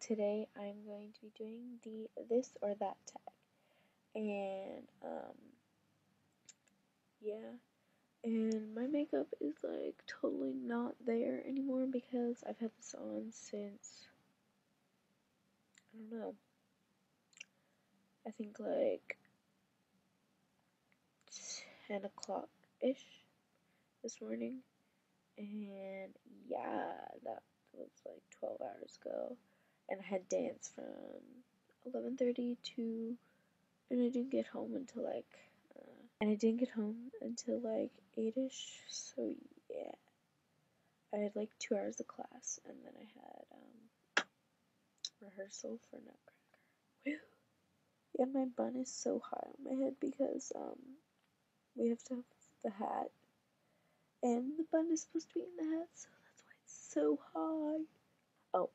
today I'm going to be doing the this or that tag. And um yeah. And my makeup is like totally not there anymore because I've had this on since I don't know. I think like 10 o'clock ish this morning. And yeah, that was like 12 hours ago. And I had dance from 11:30 to and I didn't get home until like uh, and I didn't get home until like 8ish. So yeah. I had like 2 hours of class and then I had um rehearsal for Nutcracker. Woo. Yeah, my bun is so high on my head because um we have to have the hat and the bun is supposed to be in the hat, so that's why it's so high. Oh,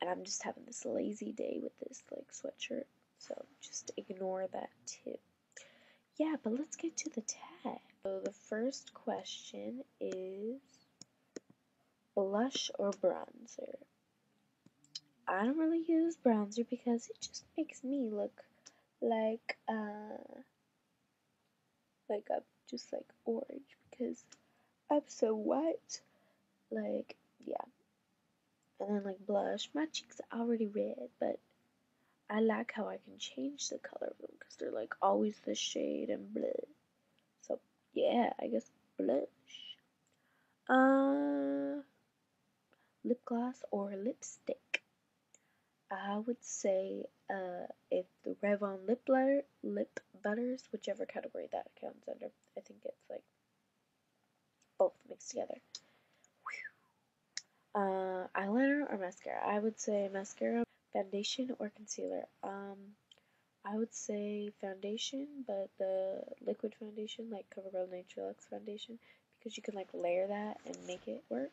and I'm just having this lazy day with this like sweatshirt, so just ignore that tip. Yeah, but let's get to the tag. So the first question is blush or bronzer? I don't really use bronzer because it just makes me look like uh like I'm just like orange because I'm so white. Like, yeah. And like blush. My cheeks are already red, but I like how I can change the color of them because they're like always the shade and blue. So yeah, I guess blush. Uh, lip gloss or lipstick. I would say uh, if the Revlon lip butter, lip butters, whichever category that counts under. I think it's like both mixed together. Uh, eyeliner mascara? I would say mascara, foundation or concealer. Um, I would say foundation, but the liquid foundation, like CoverGirl NatureLuxe foundation, because you can like layer that and make it work.